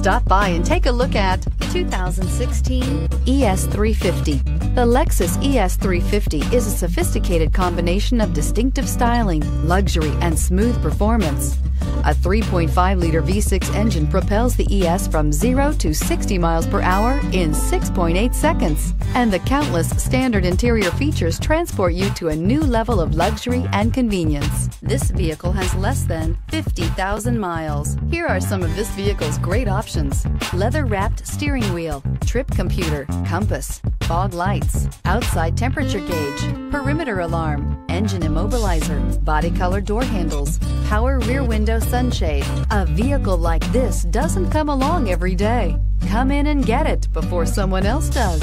Stop by and take a look at the 2016 ES350. The Lexus ES350 is a sophisticated combination of distinctive styling, luxury, and smooth performance. A 3.5-liter V6 engine propels the ES from 0 to 60 miles per hour in 6.8 seconds. And the countless standard interior features transport you to a new level of luxury and convenience. This vehicle has less than 50,000 miles. Here are some of this vehicle's great options. Leather-wrapped steering wheel, trip computer, compass, fog lights, outside temperature gauge, perimeter alarm, engine immobilizer, body color door handles, power rear window sunshade. A vehicle like this doesn't come along every day. Come in and get it before someone else does.